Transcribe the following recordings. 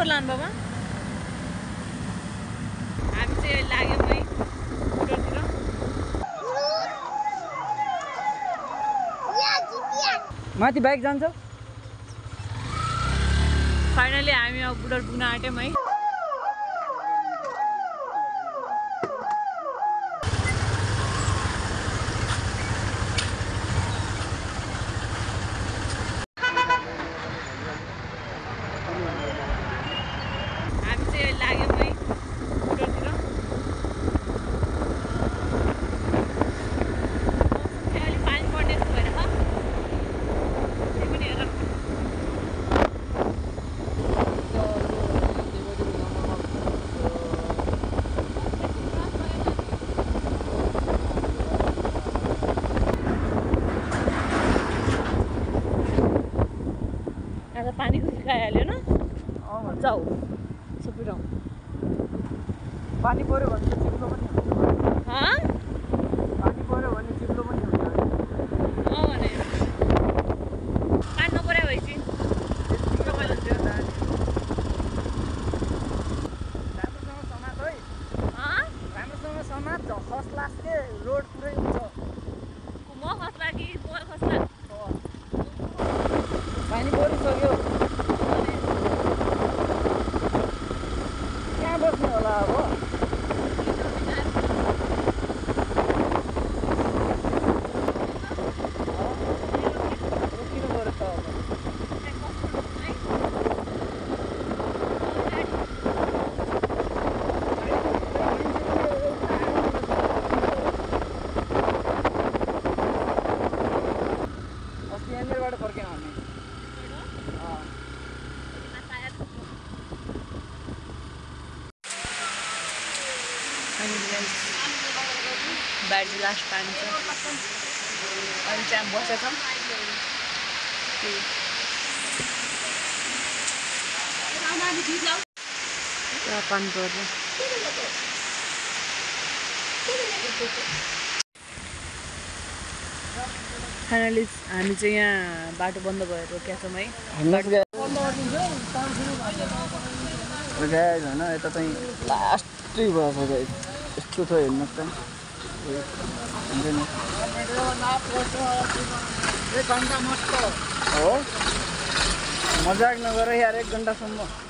टोर लानु बाबा? हामी चाहिँ लाग्यौँ है टोरतिर माथि बाइक जान्छ? फाइनली हामी अब बुढर पुग्न आँट्यौँ है हामी चाहिँ लाग्यौँ है बुढरतिर अलिक पानी पर्ने जस्तो भएर त्यही पनि हेर यहाँ त पानी सुकाइहाल्यो न जाऊ सबै पानी पऱ्यो भने चाहिँ चिप्लो पनि हुन्छ हाँ पानी पऱ्यो भने चिप्लो पनि हुन्छ अँ भने पानी नपऱ्यो भएपछि रमाइलो हुन्थ्यो राम्रोसँग समात है हाँ राम्रोसँग समात फर्स्ट क्लास के रोड पुरै हुन्छ म खस्ला कि बोल खस्ला पानी परिसक्यो कहाँ बस्ने होला अब रोकिनु पऱ्यो त अब अस्ति यहाँनिरबाट फर्केन हामी अँ ब्याट्री लास्ट पानी छ अहिले चाहिँ हामी पानी पर्छ फाइनली हामी चाहिँ यहाँ बाटो बन्द भएर रोकेका छौँ है? होइन यता चाहिँ लास्टै भएछ गाइज यस्तो छ हेर्नुहोस् त हुन्छ नि एक घन्टा मस्त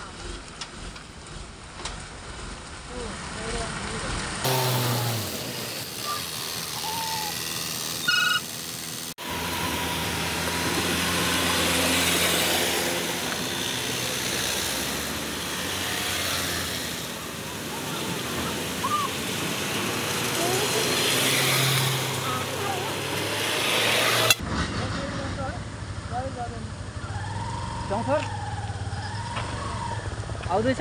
आउँदैछ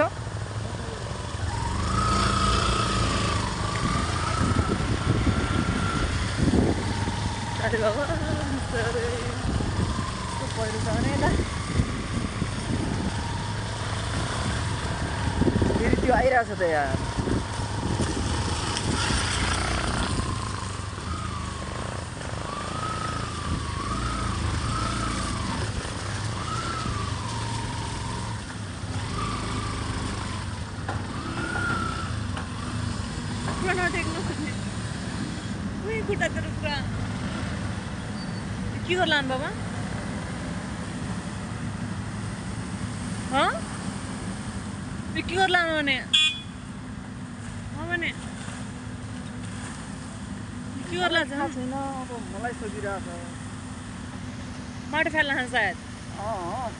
फेरि त्यो आइरहेको छ त यार पुरा नटेक्नु उही खुट्टातिर पुरा के गर्नु लानु भने? के गर्नु थाहा लान्छ छैन अब मलाई सोधिरहेको माटो फाल्न खान्छ सायद। छ अँ।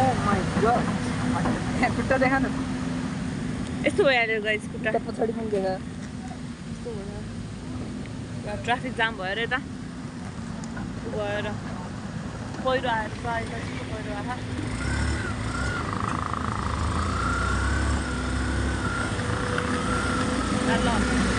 Oh खुट्टा देखा न? यस्तो भइहाल्यो गाइस खुट्टा पछाडि भयो ट्राफिक जाम भएर यता भएर पहिरो आएर पहिरो आएर ल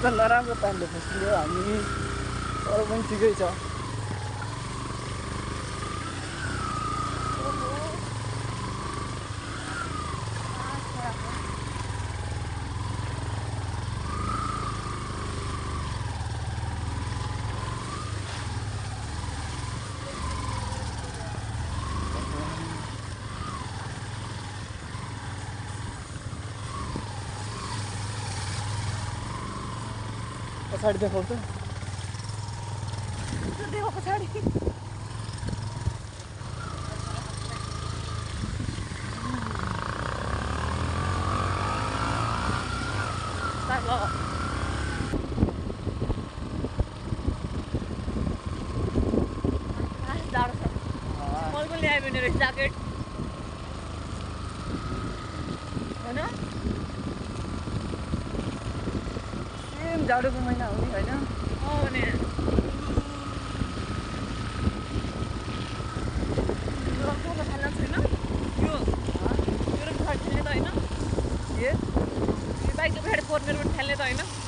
त नराम्रो पानीले फस्कियो हामी तर पनि ठिकै छ। पछाडि देखाउँछ देऊ पछाडि। aynen.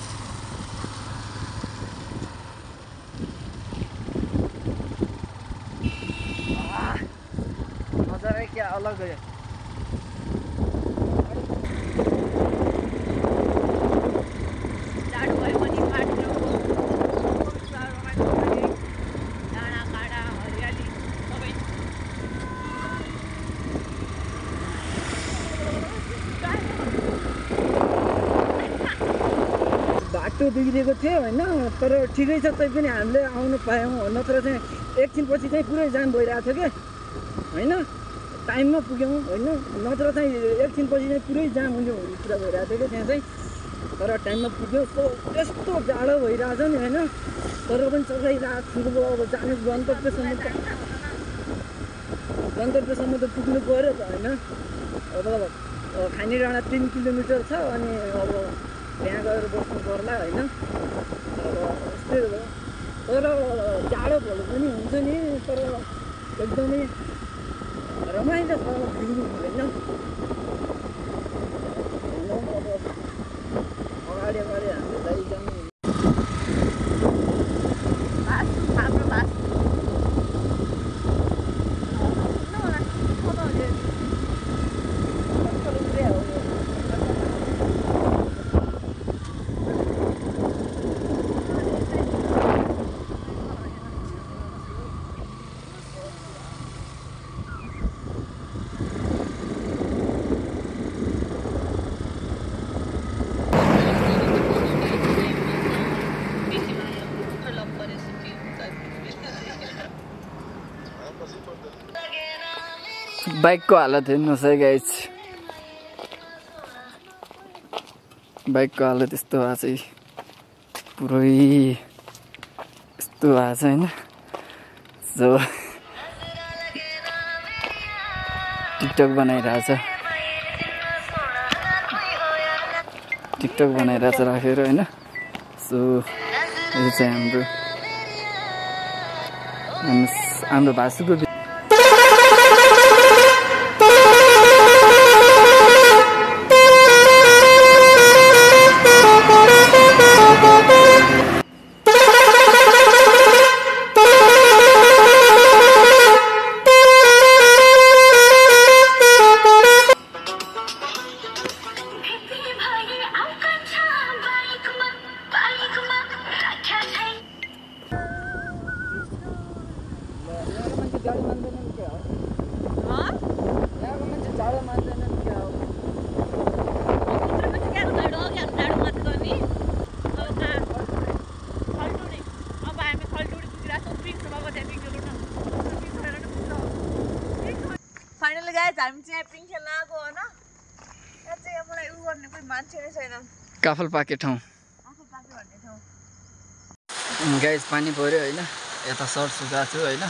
बिग्रिएको थियो होइन। तर ठिकै छ तै पनि हामीले आउनु पायौँ नत्र चाहिँ एकछिनपछि चाहिँ पुरै जाम भइरहेको थियो कि? होइन? टाइममा पुग्यौँ होइन। नत्र चाहिँ एकछिनपछि चाहिँ पुरै जाम हुने कुरा भइरहेको थियो कि त्यहाँ चाहिँ। तर टाइममा पुग्यो। सो यस्तो जाडो भइरहेछ नि होइन। तर पनि चलाइरहेको छु। अब जानु गन्तव्यसम्म त गन्तव्यसम्म त पुग्नु पऱ्यो त होइन। अब खाने डाँडा तिन किलोमिटर छ अनि अब त्यहाँ गएर बस्नु पर्ला होइन अब यस्तै हो तर जाडो भलो पनि हुन्छ नि तर एकदमै रमाइलो छ घुम्नु होइन अब अगाडि अगाडि हामी लैजाउँ बास हाम्रो बास किन होला कता हो यो? पुरै हो यो। बाइकको हालत हेर्नुहोस् है गाइज बाइकको हालत यस्तो भएको छ। पुरै यस्तो भएको छ होइन। सो टिकटक बनाइरहेछ। टिकटक बनाइरहेछ राखेर होइन। सो यो चाहिँ हाम्रो- हाम्रो भाषुको काफल पाके ठाउँ। गाइज पानी पऱ्यो होइन। यता सर्ट सुकाएको छु होइन।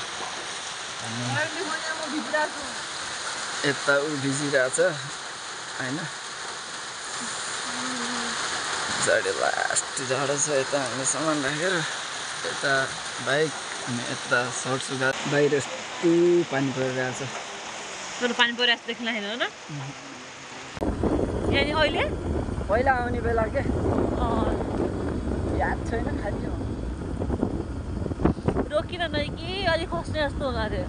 यता ऊ भिजिरहेछ होइन। जाडो लास्ट जाडो छ यता हामीले सामान राखेर। यता बाइक अनि यता सर्ट सुगा। बाहिर यस्तो पानी परिरहेछ। पानी परिरहेको जस्तो देखिँदैन होइन? अहिले? पहिला आउने बेला के? याद छैन खालि रोकिन नै कि? अलिक खस्ने जस्तो हुँदो थियो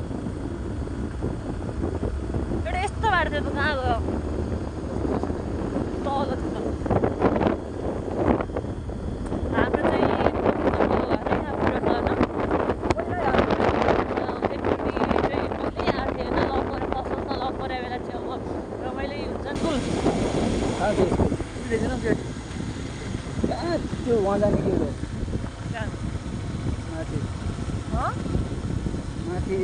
एउटा यस्तो बाटो थियो त कहाँ गयो? तल थियो हाम्रो चाहिँ बुढो झर्ना पहिल्यै आएको थियो। एकचोटि चाहिँ कहिले आएको थिएन लक गरेर पसलमा लक गरे बेला चाहिँ अब रमाइलो हुन्छ नि स्कुल कहाँ थियो स्कुल? बुझेको न गेट कहाँ त्यो वहाँ जाने के हो कहाँ माथि हँ माथि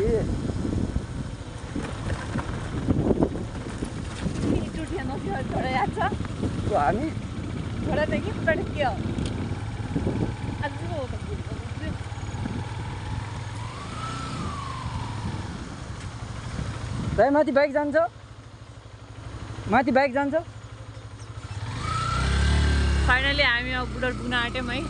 टुटिया नथ्यो छोडा याद छ त्यो हामी छोडा थियो कि पुरा के हो आज पो हो त दाइ माथि बाइक जान्छ? माथि बाइक जान्छ? फाइनली हामी अब बुढार पुग्न आँट्यौँ है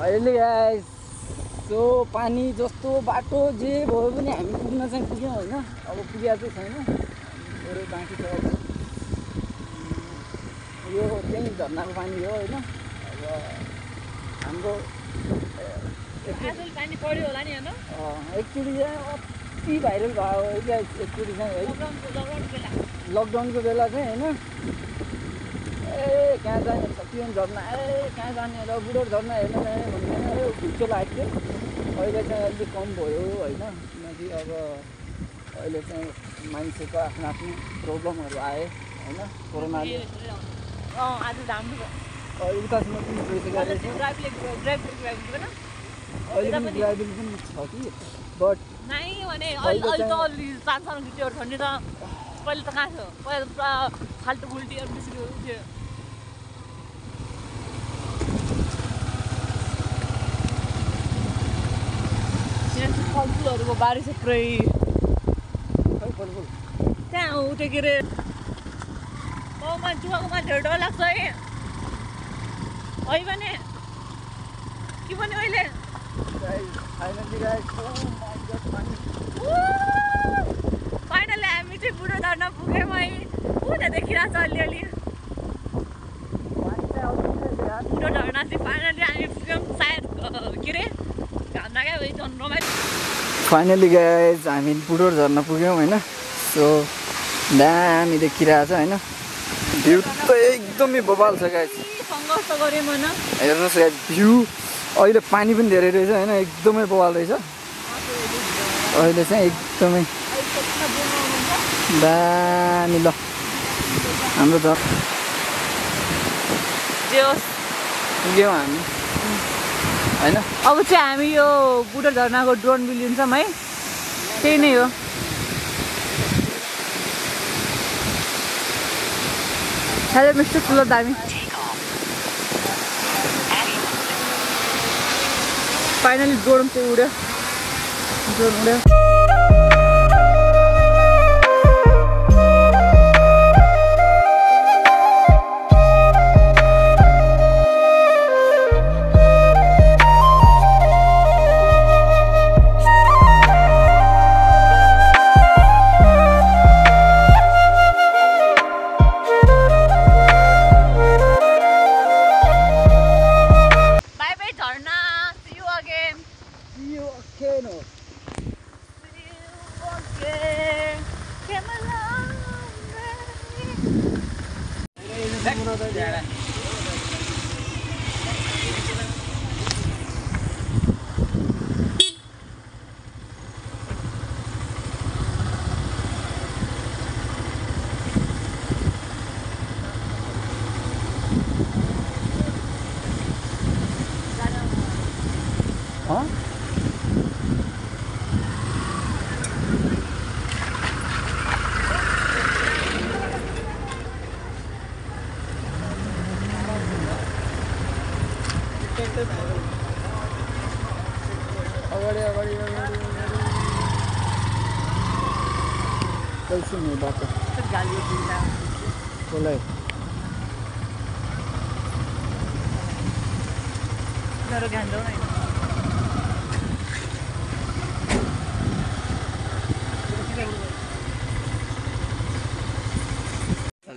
अहिले guys, सो पानी जस्तो बाटो जे भयो पनि हामी पुग्न चाहिँ पुग्यौँ होइन? अब पुगेको चाहिँ छैन। बाँकी छ। यो त्यही झर्नाको पानी हो होइन? अब हाम्रो एकचोटि चाहिँ अति भाइरल भयो एकचोटि चाहिँ है। लकडाउनको बेला। चाहिँ होइन। ए कहाँ जाने सकियो झर्ना ए कहाँ जाने र बुढो झर्ना हेर्न जाने भन्ने घुच्चो लाग्थ्यो अहिले चाहिँ अलिक कम भयो होइन। किनकि अब अहिले चाहिँ मान्छेको आफ्नो आफ्नो प्रोब्लमहरू आए होइन। कोरोनाले अँ आज राम्रो अ, उतासम्म पनि गइसकेको रहेछ। ड्राइभले ड्राइभ ड्राइभ गरेन अहिले यता पनि पनि? ड्राइभिङ पनि छ कि बट नै भने अहिले अहिले त चाहिँ- अलि छ नि त। पहिले त कहाँ थियो? पहिला त पुरा फाल्टु फलफुलहरूको बारी छ पुरै। त्यहाँ उठ्यो के अरे? गाउँमा जुवाको मान्छेहरू डर लाग्छ है। है भने के भने अहिले? फाइनली फाइनली हामी चाहिँ बुढो झर्ना पुग्यौँ है। उता देखिरहेको छ अलिअलि। बुढो झर्ना चाहिँ फाइनली हामी पुग्यौँ सायद के अरे घाम लाग्यो झन् रमाइलो। फाइनली गाइज हामी बुढोर झर्न पुग्यौँ होइन? सो दामी देखिरहेछ होइन? भ्यू त एकदमै बबाल छ होइन हेर्नुहोस् गाइज भ्यू अहिले पानी पनि धेरै रहेछ होइन? एकदमै बबाल रहेछ। अहिले चाहिँ एकदमै दामी ल। हाम्रो होस्। पुग्यौँ हामी। होइन? अब चाहिँ हामी यो बुढो झर्नाको ड्रोन बिल लिन्छौँ है त्यही नै हो। हेलो मिस्टर ठुलो दामी फाइनली ड्रोन चाहिँ उड्यो ड्रोन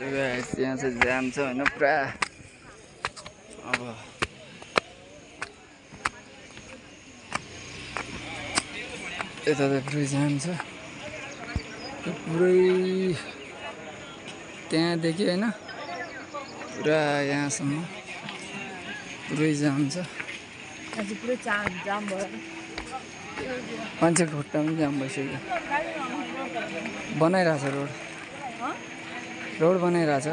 हेलो गाइस यहाँ चाहिँ जाम छ होइन पुरा। अब यता त पुरै जाम छ। पुरै त्यहाँदेखि होइन पुरा यहाँसम्म पुरै जाम छ। मान्छेको खुट्टा पनि जाम भइसक्यो। बनाइरहेछ रोड। रोड बनाइरहेछ।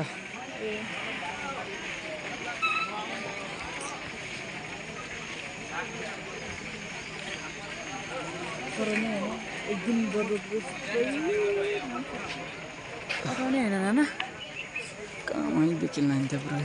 होइन नाना। कहाँदेखि लान्थ्यो पुरै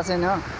थाहा छैन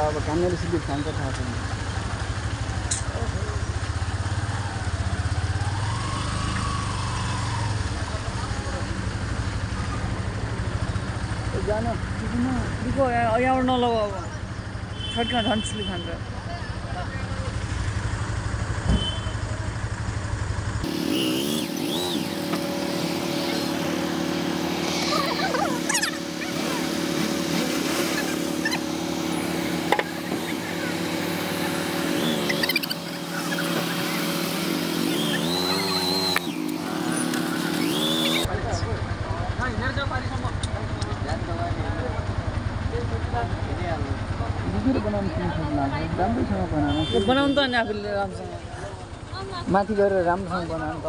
अब कहाँनिर सिधै खान्छ थाहा छैन। जानु। यहाँबाट नलगाऊ अब। छड्किन झन् स्लिप खान्छ। बनाउनु आफूले राम्रोसँग? माथि गएर राम्रोसँग बनाउनु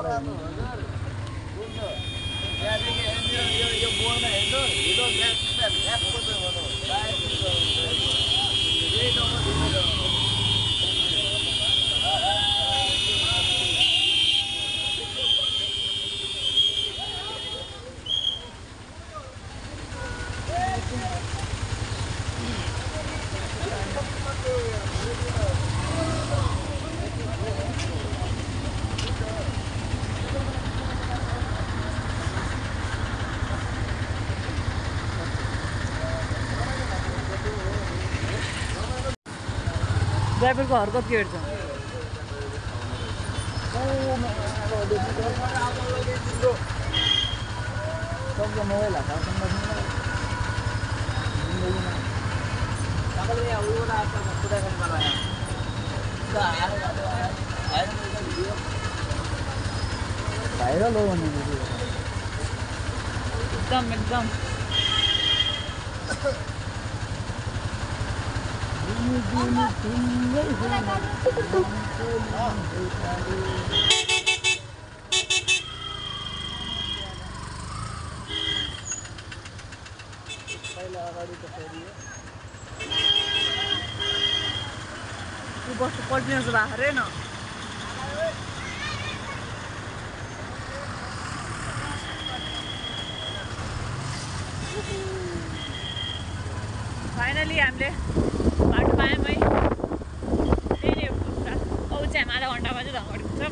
트래블과 को 비율도. सबको मोबाइल भाइरल हो गई एकदम एकदम बस्नु पल्टिनु जस्तो भएको अरे न। फाइनली हामीले बाटो पायौँ है। त्यही नै हो। कुरा औ चाहिँ आधा घन्टामा चाहिँ धनगढी पुग्छौँ